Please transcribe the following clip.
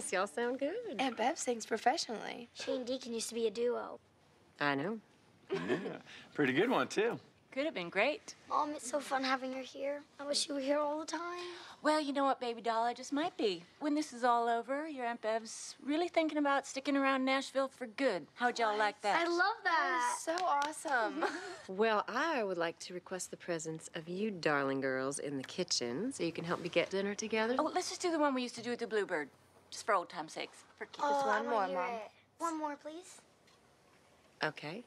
Thanks. Y'all sound good. Aunt Bev sings professionally. She and Deacon used to be a duo. I know. Yeah, pretty good one, too. Could have been great. Mom, it's so fun having her here. I wish you were here all the time. Well, you know what, baby doll, I just might be. When this is all over, your Aunt Bev's really thinking about sticking around Nashville for good. How'd y'all like that? I love that. So awesome. Well, I would like to request the presence of you darling girls in the kitchen so you can help me get dinner together. Oh, let's just do the one we used to do at the Bluebird. Just for old time's sake. For keeps. Oh, I one wanna more, hear Mom. it. One more, please. Okay.